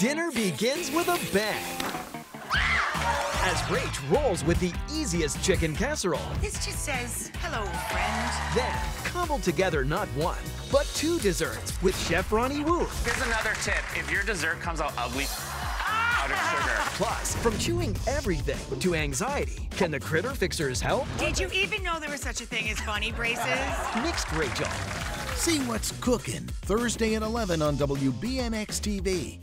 Dinner begins with a bang. As Rach rolls with the easiest chicken casserole. This just says, hello, friend. Then, cobbled together not one, but two desserts with Chef Ronnie Woo. Here's another tip. If your dessert comes out ugly, ah! out of sugar. Plus, from chewing everything to anxiety, can the Critter Fixers help? Did you even know there was such a thing as bunny braces? Mixed Rachel. See what's cooking Thursday at 11 on WBNX TV.